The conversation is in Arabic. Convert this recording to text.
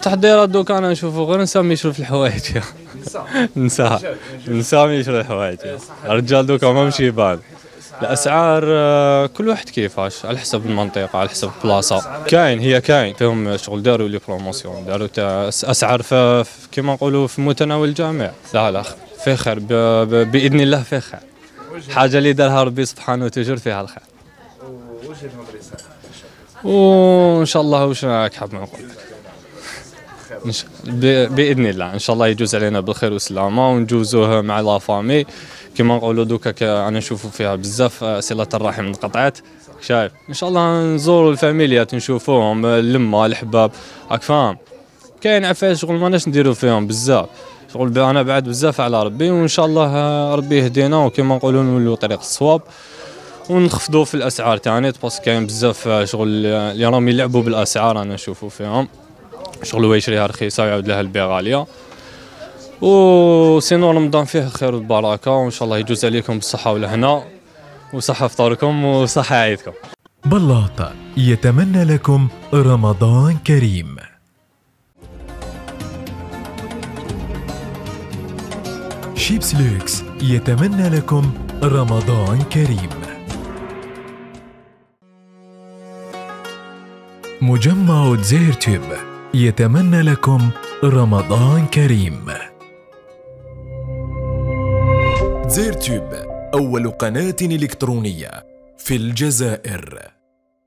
التحضيرات دوك أنا نشوفو غير نساء مي يشروا في الحوايج نساء نساء يشروا الحوايج الرجال دوكا ما مشي يبان. الأسعار آه، كل واحد كيفاش؟ على حسب المنطقة على حسب البلاصة. كاين هي كاين. فيهم شغل داروا لي promotion داروا أسعار كيما نقولوا في متناول الجميع لا لا في خير ب- ب- بإذن الله في خير. حاجة اللي دارها ربي سبحانه وتجي فيها الخير. وجهه نظري سهل وان شاء الله واش راك حاب نقول؟ لك إن شاء- ب- بإذن الله. إن شاء الله يجوز علينا بالخير والسلامة ونجوزوه مع لا فامي. كما نقولوا دوكا أنا نشوفوا فيها بزاف آه، صلة الرحم انقطعت. شايف إن شاء الله نزوروا الفاميليات نشوفوهم آه، اللمة الحباب. راك فاهم؟ كاين عفايس شغل ماناش نديروا فيهم بزاف. شغل أنا بعد بزاف على ربي وإن شاء الله آه، ربي يهدينا. وكما نقولوا نولوا طريق الصواب. ونخفضوا في الأسعار تاني باسكو كاين بزاف شغل اللي راهم يلعبوا بالأسعار أنا نشوفوا فيهم. شغل هو يشريها رخيصه ويعاود لها البيع غاليه وسينو رمضان فيه الخير والبركه وإن شاء الله يجوز عليكم بالصحة والهنا وصحة فطوركم وصحة عيدكم. بلاط يتمنى لكم رمضان كريم. شيبس لوكس يتمنى لكم رمضان كريم. مجمع زيرتوب يتمنى لكم رمضان كريم. زيرتوب أول قناة إلكترونية في الجزائر.